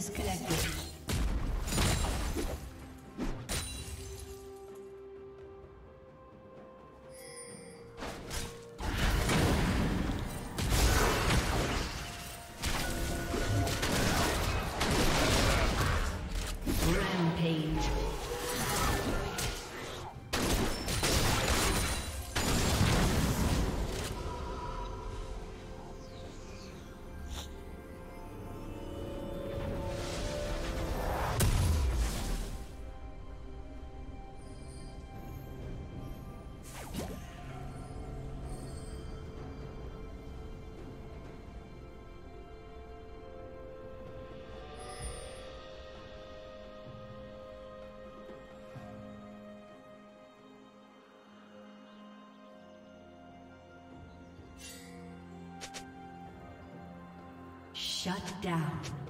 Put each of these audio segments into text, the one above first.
disconnected. Shut down.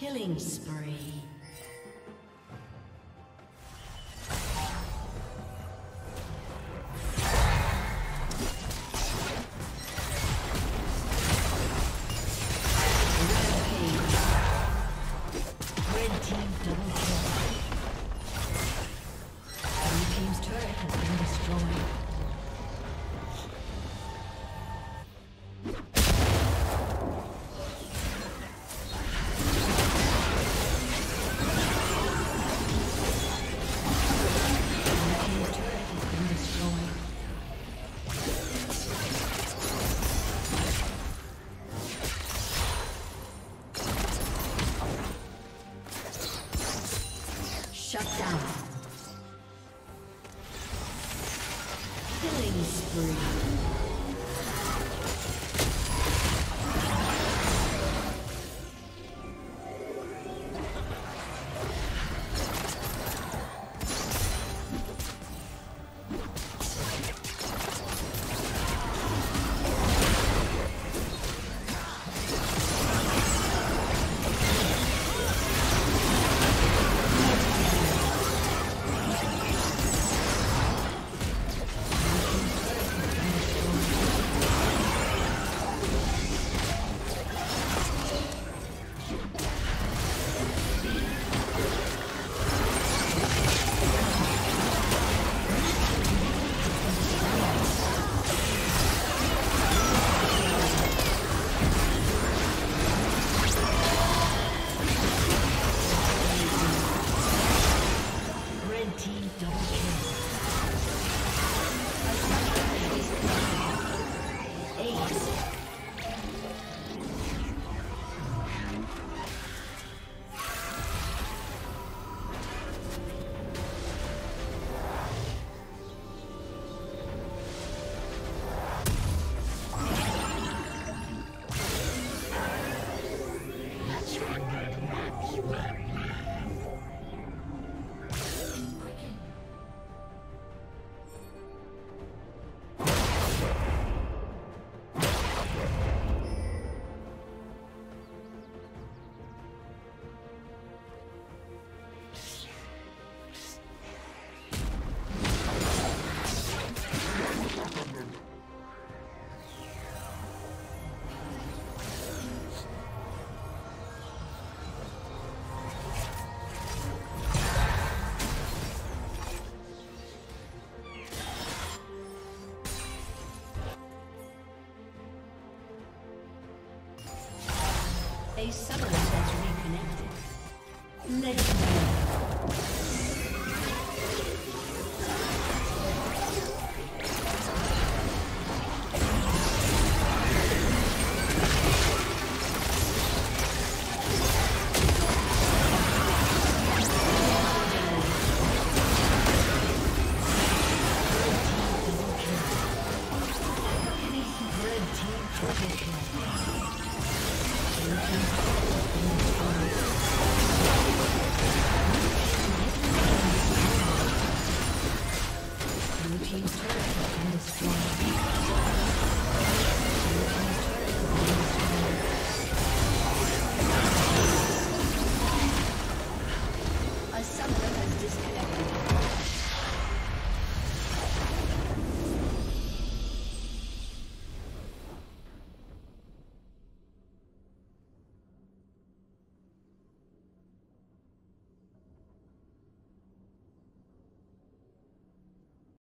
Killing spree. A summoner has reconnected. Legendary.